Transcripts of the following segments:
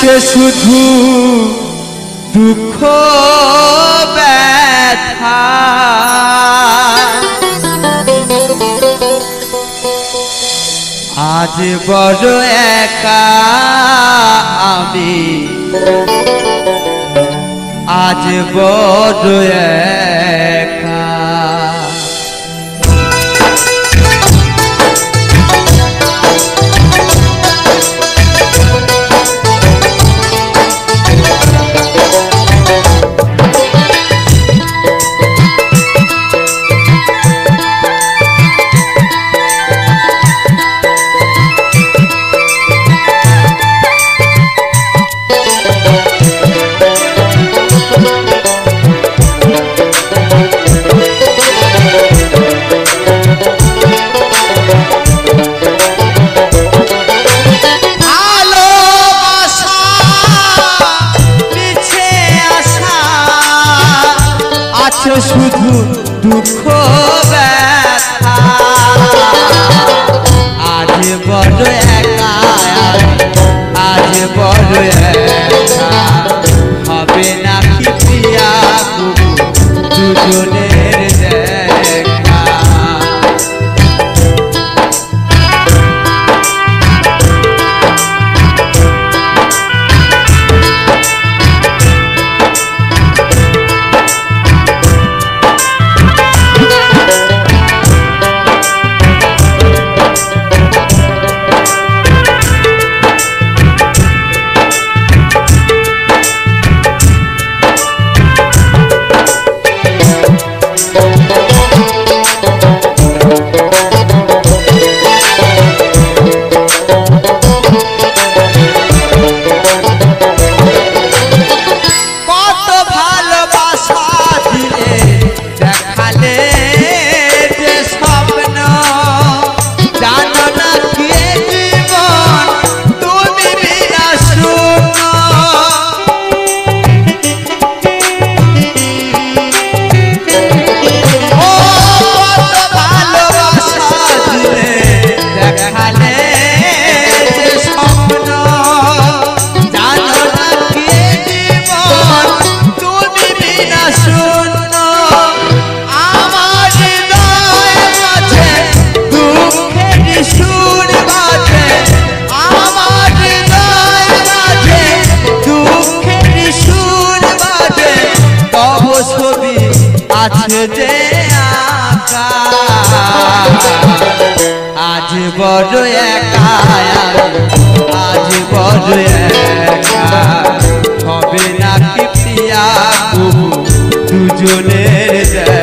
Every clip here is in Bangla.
আছে শুধু দুঃখ ব্যথা। আজ বড় একা আমি। আজ বড় এক। just with good, good call. যে আকা আজ বড় একা আজ বড় একা। হবে না কি পিয়া দুজনের দেয়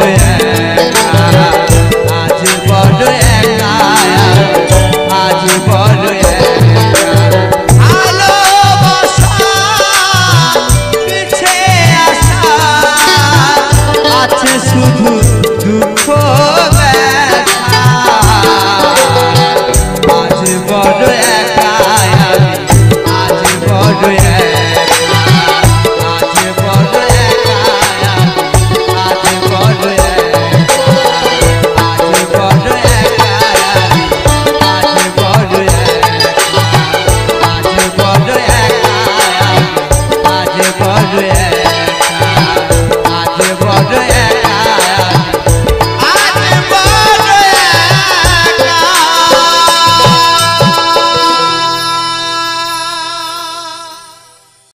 Yeah.